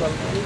12.